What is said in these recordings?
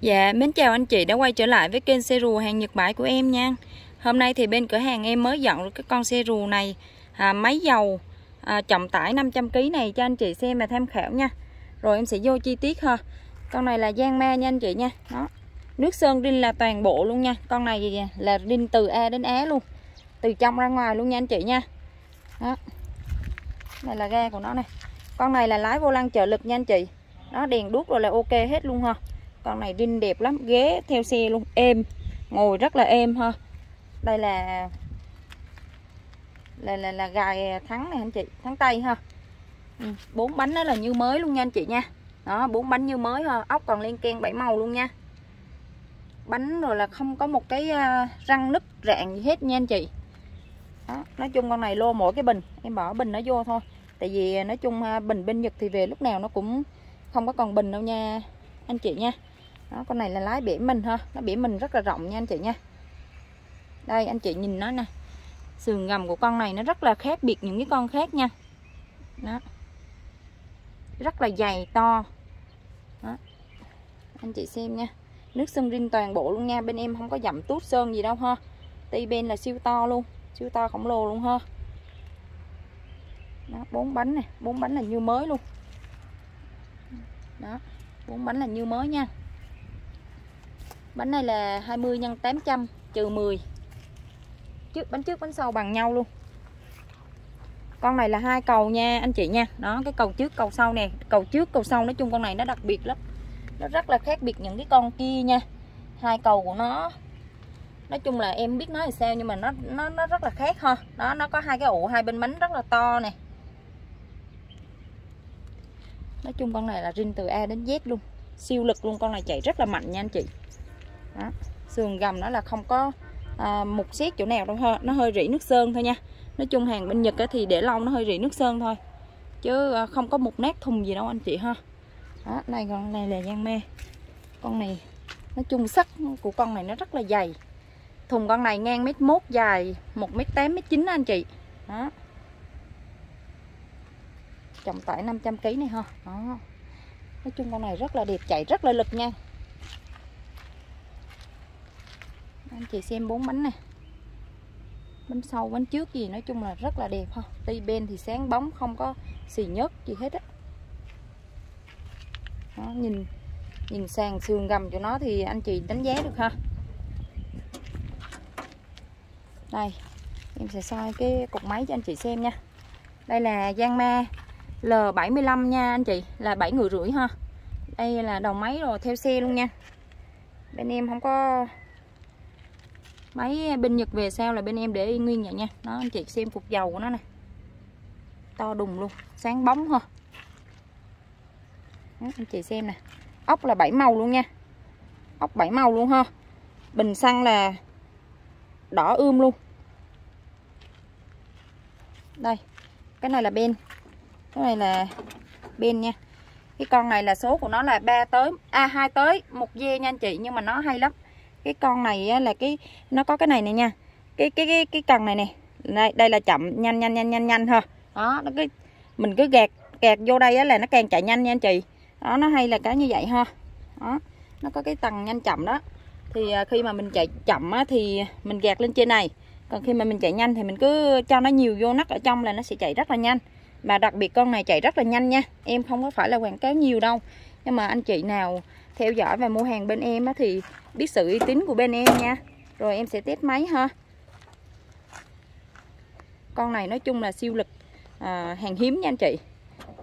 Dạ, mến chào anh chị đã quay trở lại với kênh xe rùa hàng Nhật Bãi của em nha. Hôm nay thì bên cửa hàng em mới dọn được cái con xe rùa này à, Máy dầu à, trọng tải 500kg này cho anh chị xem và tham khảo nha. Rồi em sẽ vô chi tiết ha. Con này là Giang Ma nha anh chị nha. Đó. Nước sơn rin là toàn bộ luôn nha. Con này là rin từ A đến Á luôn. Từ trong ra ngoài luôn nha anh chị nha. Đó. Này là ga của nó này. Con này là lái vô lăng trợ lực nha anh chị. Đó đèn đuốc rồi là ok hết luôn ha con này đinh đẹp lắm ghế theo xe luôn. Êm ngồi rất là êm ha. Đây là là là, là gài thắng này anh chị thắng tay ha. Ừ, bốn bánh đó là như mới luôn nha anh chị nha. Đó bốn bánh như mới ha ốc còn liên ken bảy màu luôn nha. Bánh rồi là không có một cái à, răng nứt rạn gì hết nha anh chị. Đó, nói chung con này lô mỗi cái bình em bỏ bình nó vô thôi. Tại vì à, nói chung à, bình bên Nhật thì về lúc nào nó cũng không có còn bình đâu nha anh chị nha đó, con này là lái bể mình ha. Nó bể mình rất là rộng nha anh chị nha. Đây, anh chị nhìn nó nè. Sườn gầm của con này nó rất là khác biệt những cái con khác nha. Đó. Rất là dày, to. Đó. anh chị xem nha. Nước sơn rin toàn bộ luôn nha. Bên em không có dặm tút sơn gì đâu ha. Tay bên là siêu to luôn. Siêu to khổng lồ luôn ha. Đó, bốn bánh này bốn bánh là như mới luôn. Đó, bốn bánh là như mới nha. Bánh này là 20 x 800 trừ 10. Trước bánh trước bánh sau bằng nhau luôn. Con này là hai cầu nha anh chị nha. Đó cái cầu trước cầu sau nè, cầu trước cầu sau nói chung con này nó đặc biệt lắm. Nó rất là khác biệt những cái con kia nha. Hai cầu của nó nói chung là em biết nói là sao nhưng mà nó nó nó rất là khác ha. Đó nó có hai cái ụ hai bên bánh rất là to nè. Nói chung con này là rin từ A đến Z luôn Siêu lực luôn Con này chạy rất là mạnh nha anh chị đó. sườn gầm nó là không có à, mục xét chỗ nào đâu thôi. Nó hơi rỉ nước sơn thôi nha. Nói chung hàng bên Nhật thì để lâu nó hơi rỉ nước sơn thôi. Chứ à, không có mục nát thùng gì đâu anh chị ha. Đó này con này là giang me. Con này nói chung sắc của con này nó rất là dày. Thùng con này ngang mét mốt dài một mét tám mét chín anh chị. Đó. Trọng tải 500 kg này ha. Đó. Nói chung con này rất là đẹp chạy rất là lực nha. Anh chị xem bốn bánh này. Bánh sau bánh trước gì, nói chung là rất là đẹp ha. Ti bên thì sáng bóng, không có xì nhớt gì hết á. Đó. nhìn nhìn sàn sườn gầm cho nó thì anh chị đánh giá được ha. Đây, em sẽ soi cái cục máy cho anh chị xem nha. Đây là Giang L75 nha anh chị, là 7 người rưỡi ha. Đây là đầu máy rồi, theo xe luôn nha. Bên em không có máy bên Nhật về sao là bên em để nguyên vậy nha. Nó anh chị xem cục dầu của nó nè. To đùng luôn sáng bóng ha đó, anh chị xem nè. Ốc là bảy màu luôn nha. Ốc bảy màu luôn ha. Bình xăng là đỏ ươm luôn. Đây cái này là bên cái này là bên nha. Cái con này là số của nó là 3 tới a à, 2 tới một dê nha anh chị nhưng mà nó hay lắm cái con này á, là cái nó có cái này này nha. Cái cái cái cái cần này nè. Đây đây là chậm nhanh nhanh nhanh nhanh nhanh thôi. Đó nó cứ mình cứ gạt gạt vô đây á, là nó càng chạy nhanh nha anh chị. Đó nó hay là cái như vậy ha đó nó có cái tầng nhanh chậm đó. Thì à, khi mà mình chạy chậm á, thì mình gạt lên trên này. Còn khi mà mình chạy nhanh thì mình cứ cho nó nhiều vô nắp ở trong là nó sẽ chạy rất là nhanh. Mà đặc biệt con này chạy rất là nhanh nha. Em không có phải là quảng cáo nhiều đâu. Nhưng mà anh chị nào theo dõi và mua hàng bên em á, thì biết sự uy tín của bên em nha. Rồi em sẽ test máy ha. Con này nói chung là siêu lực à, hàng hiếm nha anh chị.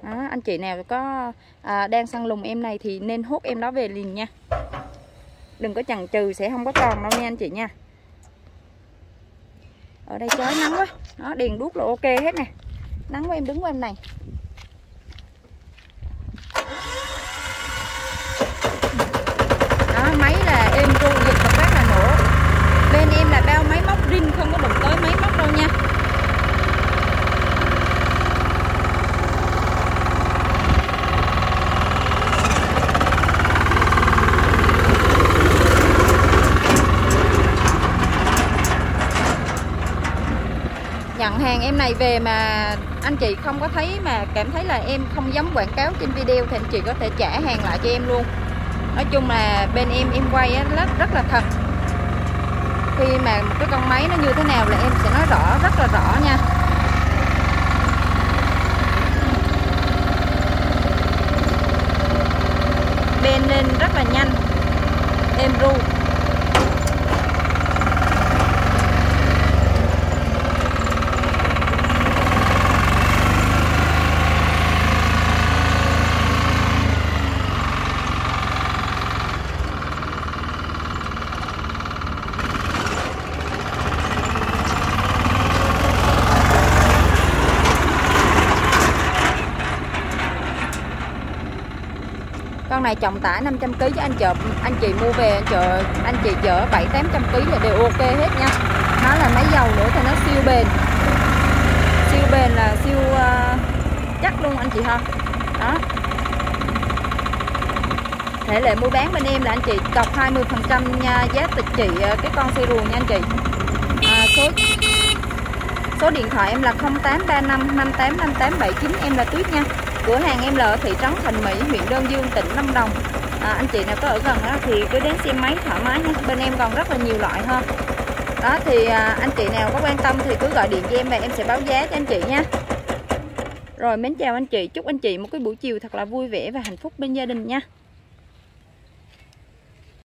Đó, anh chị nào có à, đang săn lùng em này thì nên hút em đó về liền nha. Đừng có chần chừ sẽ không có còn đâu nha anh chị nha. Ở đây chói nắng quá. Nó đèn đuốc là ok hết nè. Nắng quá em đứng qua em này máy là êm ru giật một phát là nổ bên em là bao máy móc rin không có đụng tới máy móc đâu nha nhận hàng em này về mà anh chị không có thấy mà cảm thấy là em không giống quảng cáo trên video thì anh chị có thể trả hàng lại cho em luôn. Nói chung là bên em em quay á, rất rất là thật. Khi mà một cái con máy nó như thế nào là em sẽ nói rõ rất là rõ nha. Bên lên rất là nhanh. Em ru. Con này trọng tải 500 kg chứ anh chợ anh chị mua về anh chợ anh chị chở 7 800 kg là đều ok hết nha. Nó là máy dầu nữa thì nó siêu bền. Siêu bền là siêu uh, chắc luôn anh chị ha. Đó. Thể lệ mua bán bên em là anh chị cọc 20 phần trăm nha giá tịch chị ờ, cái con xe ruồng nha anh chị. À, số số điện thoại em là 0835 585879 em là Tuyết nha cửa hàng em là ở thị trấn Thành Mỹ huyện Đơn Dương tỉnh Lâm Đồng. À, anh chị nào có ở gần đó thì cứ đến xem máy thoải mái nha bên em còn rất là nhiều loại hơn. Đó thì à, anh chị nào có quan tâm thì cứ gọi điện cho em và em sẽ báo giá cho anh chị nha rồi mến chào anh chị. Chúc anh chị một cái buổi chiều thật là vui vẻ và hạnh phúc bên gia đình nha